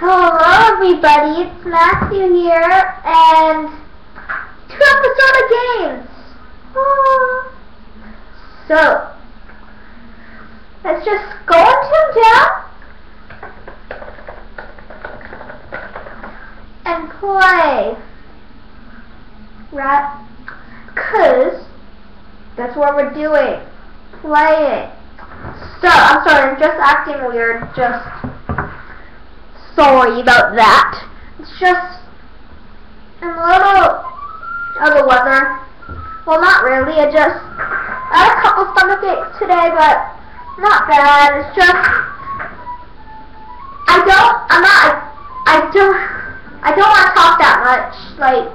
Hello everybody, it's Matthew here, and two episode of games. Ah. So, let's just go into down and play. Right? Cause that's what we're doing. Playing. So, I'm sorry, I'm just acting weird, just sorry about that. It's just I'm a little of the weather. Well, not really. I just I had a couple stomach aches today, but not bad. It's just I don't. I'm not. I, I don't. I don't want to talk that much. Like,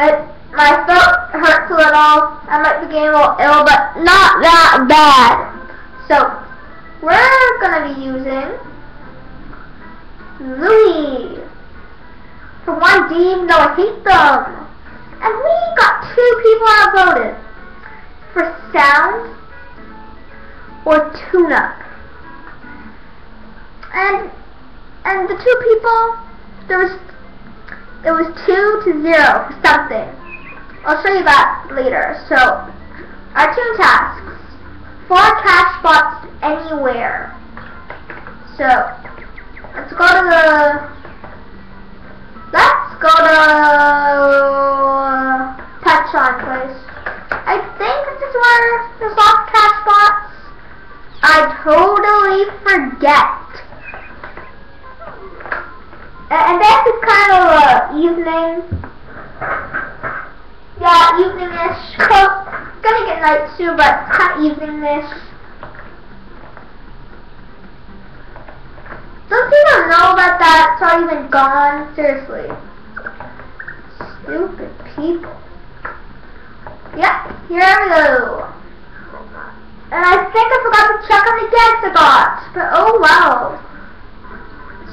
I, my throat hurts a little. I might be getting a little ill, but not that bad. So we're gonna be using Louis. For one team, hate them. And we got two people outvoted. For sound or Toon-Up. And and the two people, there was it was two to zero for something. I'll show you that later. So our toon tasks: four Cashbots anywhere. So Let's go to the... Let's go to... Pet Shop place. I think this is where the soft Cashbots. I totally forget. And this is kind of a evening. Yeah, evening-ish. Gonna get night soon, but kind of evening-ish. People know that that's not even gone. Seriously. Stupid people. Yep, here we go. And I think I forgot to check on the gags I. But oh wow.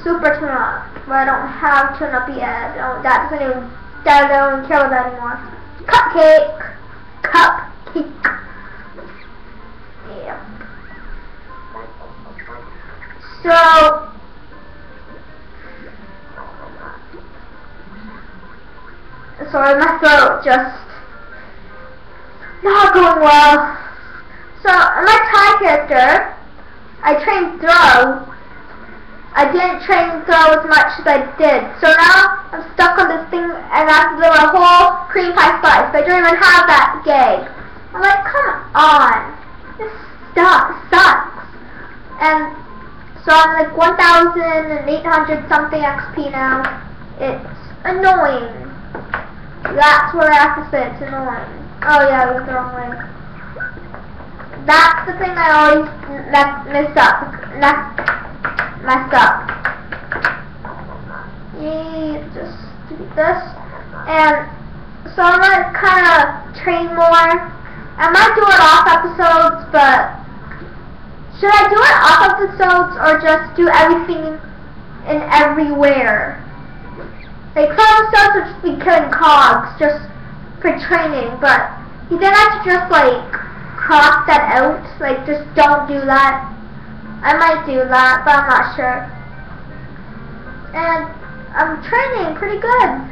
Super Toon Up. But I don't have Toon Up yet. Oh, that doesn't even that I don't even care about that anymore. Cupcake. Cupcake. Yeah. So sorry, my throat just not going well. So, my Thai character, I trained throw. I didn't train throw as much as I did. So now, I'm stuck on this thing and I have to do a whole cream pie slice. I don't even have that gag. I'm like, come on. This stuff sucks. And so I'm like 1,800 something XP now. It's annoying. That's what I have to say, it's annoying. Oh yeah, I was the wrong way. That's the thing I always mess up. Messed up. Yay, just do this. And so I'm gonna kind of train more. I might do it off episodes, but should I do it off episodes or just do everything in everywhere? Some stuff would just be killing cogs just for training, but you then have to just like cross that out. Like just don't do that. I might do that, but I'm not sure. And I'm training pretty good.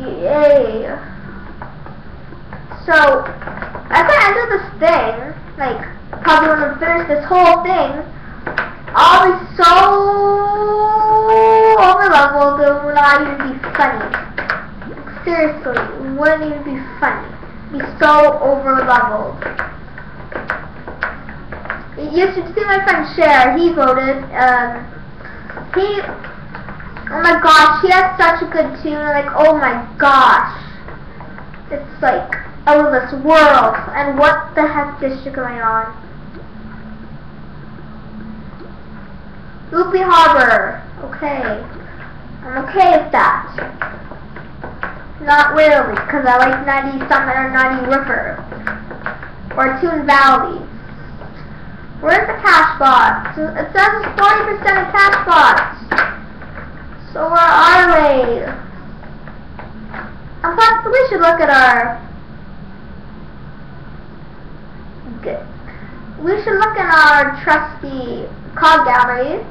Yay. So, as I enter this thing, like, probably when I finish this whole thing, I'll be so over leveled, it would not even be funny. Seriously, it wouldn't even be funny. Be so over leveled. You should see my friend Cher. He voted. Um, he. Oh my gosh, he has such a good toon. Like, oh my gosh, it's like out of this world. And what the heck is going on? Loopy Harbor. Okay. I'm okay with that. Not really, because I like 90 Summit or 90 River. Or Toon Valley. Where's the cash box? It says it's 40% of cash box. So where are they? I thought we should look at our... Good. We should look at our trusty cog gallery.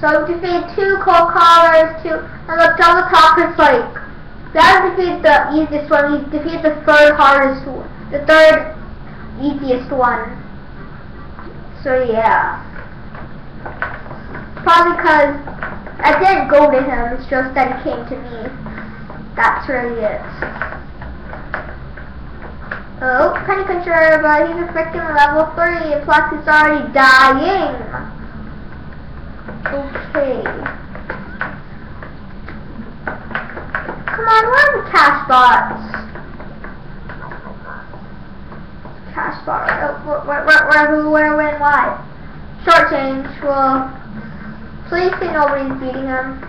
So we defeated two Cold Callers, two, and the double talkers like, that defeated the easiest one, we defeated the third hardest one, the third easiest one. So yeah. Probably because I didn't go to him, it's just that he came to me. That's really it. Oh, Penny Pincher, but he's a freaking level 3, plus he's already dying. Okay. Come on, where are the cash bots? Cash bot, uh, where, where, where, where, who, where, when, why? Short change, well, please say nobody's beating him.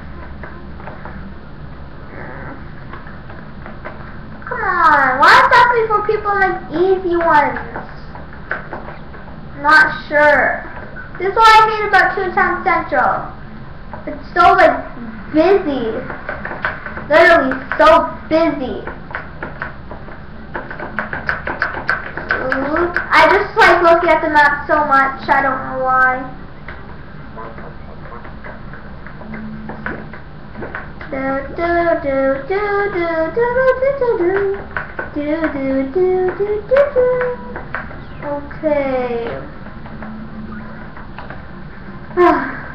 Come on, why is that for people like easy ones? Not sure. This is what I hate about Toontown Central. It's so like busy. Literally so busy. I just like looking at the map so much, I don't know why. Do do do do do do do do do do do do do do do do Okay. I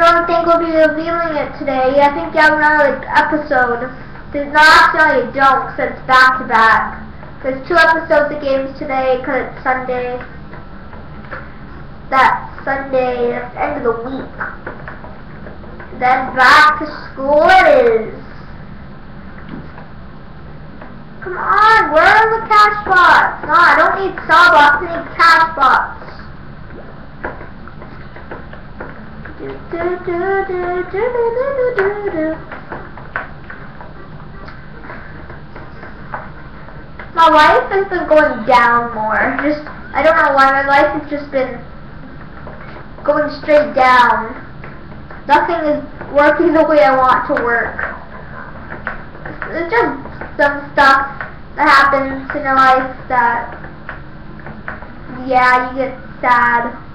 don't think we'll be revealing it today. I think you have another episode. No, actually you don't, because it's back to back. There's two episodes of games today, because it's Sunday. That Sunday, that's the end of the week. Then back to school it is. Come on, where are the cash bots? No, I don't need sawbots, I need cash bots. My life has been going down more. Just, I don't know why, my life has just been going straight down nothing is working the way I want to work. It's just some stuff that happens in your life that, yeah, you get sad.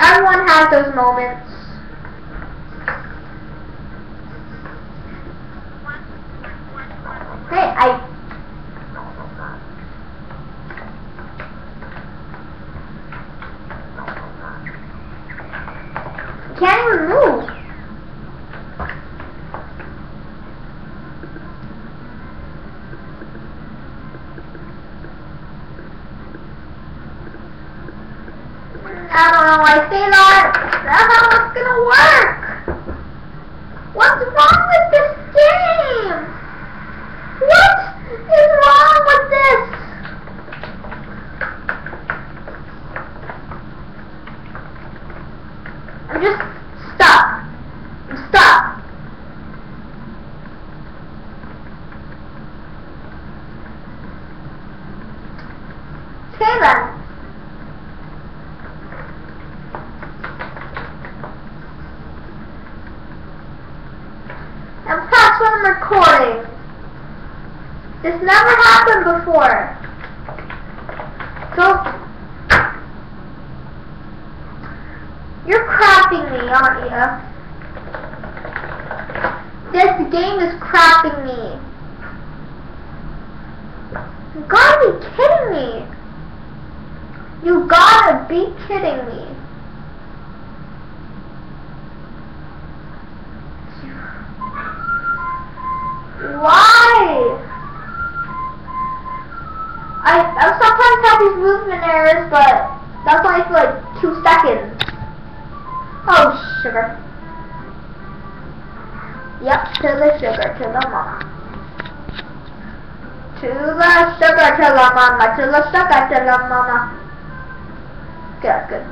Everyone has those moments. Hey, I can't even move. I don't know, I see that. That's how it's gonna work. What's wrong with this game? What is wrong with this? I'm just stuck. I'm stuck. Okay then. And plus when recording. This never happened before. So You're crapping me, aren't you? This game is crapping me. You gotta be kidding me. You gotta be kidding me. Have these movement errors, but that's only for like two seconds. Oh, sugar. Yep, to the sugar, to the mama. To the sugar, to the mama, to the sugar, to the mama. Good, good.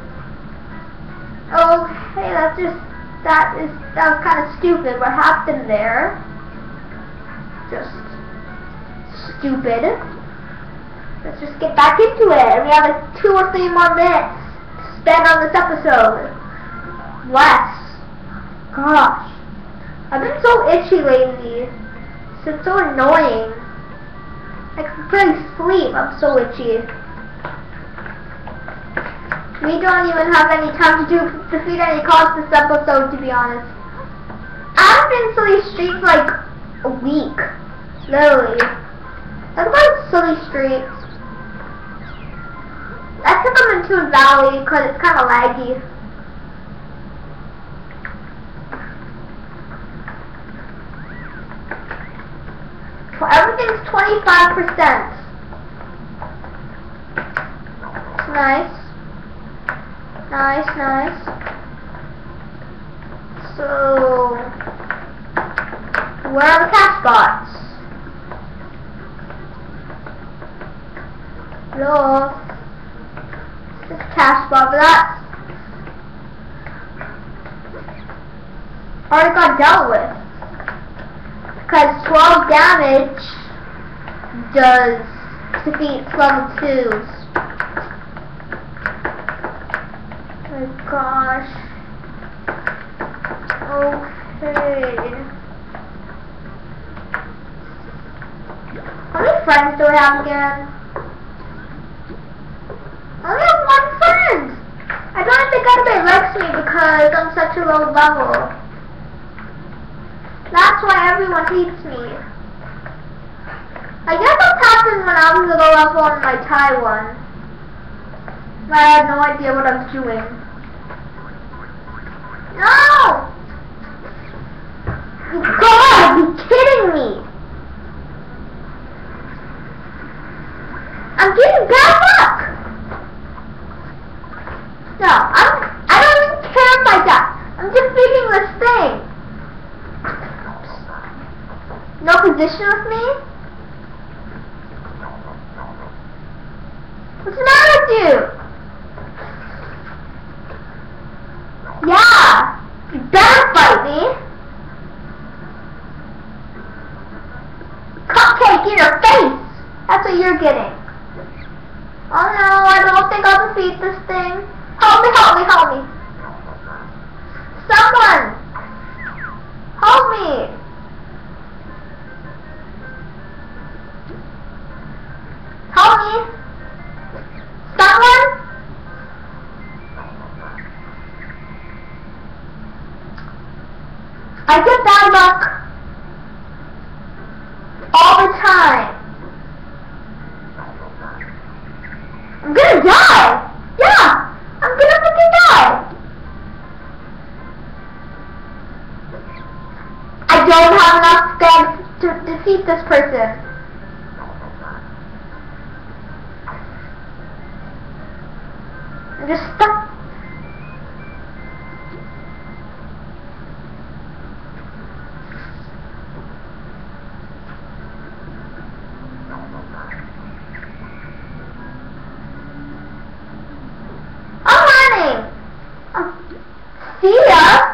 Okay, that's just, that is, that was kind of stupid. What happened there? Just stupid. Let's just get back into it. and We have like two or three more minutes to spend on this episode less. Gosh. I've been so itchy lately. It's so annoying. I can barely sleep. I'm so itchy. We don't even have any time to do defeat any cards this episode, to be honest. I've been silly streets like a week, literally. Let's go to silly streets. I took them into a valley because it's kind of laggy. Everything's 25%. Nice. Nice, nice. So, where are the Cashbots? Hello? Cash that's already got dealt with. Because 12 damage does defeat level 2s. Oh my gosh. Okay. How many friends do I have again? I only have one friend! Anybody likes me because I'm such a low level. That's why everyone hates me. I guess that's happened when I was a low level on my Taiwan. I had no idea what I was doing. No! You gotta be kidding me! I'm getting bad luck! No, I'm, I don't even care if I die. I'm defeating this thing. No position with me? What's the matter with you? I get bad luck all the time. I'm gonna die! Yeah! I'm gonna fucking die! I don't have enough guns to defeat this person. I'm just stuck. See ya